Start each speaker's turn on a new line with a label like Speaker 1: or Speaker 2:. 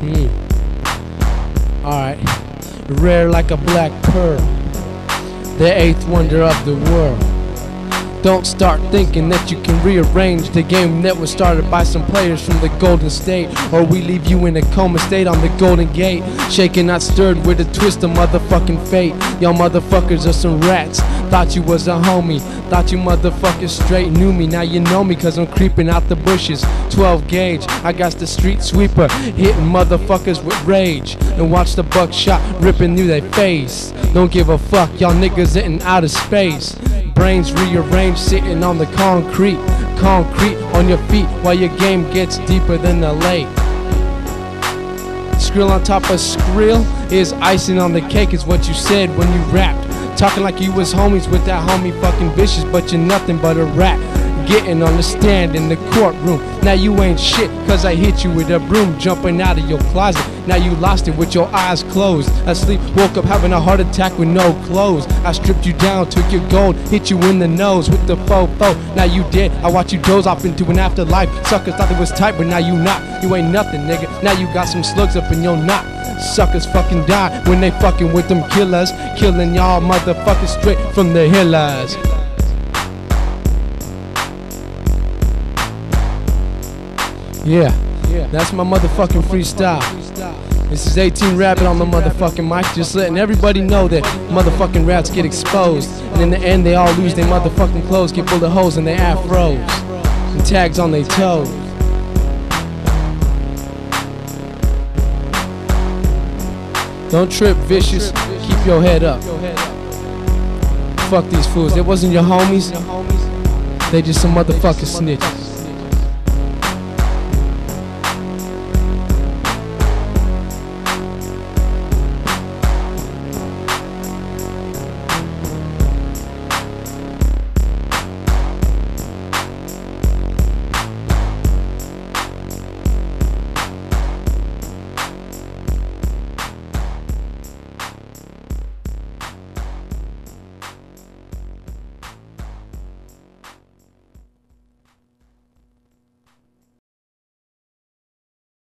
Speaker 1: Mm. Alright. Rare like a black pearl. The eighth wonder of the world. Don't start thinking that you can rearrange the game that was started by some players from the Golden State. Or we leave you in a coma state on the Golden Gate. Shaking, not stirred with a twist of motherfucking fate. Y'all motherfuckers are some rats. Thought you was a homie thought you motherfuckers straight knew me. Now you know me cause I'm creeping out the bushes. 12 gauge, I got the street sweeper, hitting motherfuckers with rage. And watch the buckshot ripping through their face. Don't give a fuck, y'all niggas in outer space brains rearranged sitting on the concrete concrete on your feet while your game gets deeper than the lake skrill on top of skrill is icing on the cake is what you said when you rapped talking like you was homies with that homie fucking vicious but you're nothing but a rat getting on the stand in the courtroom. Now you ain't shit, cause I hit you with a broom jumping out of your closet. Now you lost it with your eyes closed. Asleep, woke up having a heart attack with no clothes. I stripped you down, took your gold, hit you in the nose with the fofo. Now you dead, I watch you doze off into an afterlife. Suckers thought it was tight, but now you not. You ain't nothing, nigga. Now you got some slugs up in your knot. Suckers fucking die when they fucking with them killers. Killing y'all motherfuckers straight from the hillers. Yeah, that's my motherfucking freestyle. This is 18 Rabbit on the motherfucking mic, just letting everybody know that motherfucking raps get exposed, and in the end they all lose their motherfucking clothes, get full of holes in their afros, and tags on their toes. Don't trip, vicious. Keep your head up. Fuck these fools. It wasn't your homies. They just some motherfucking snitches.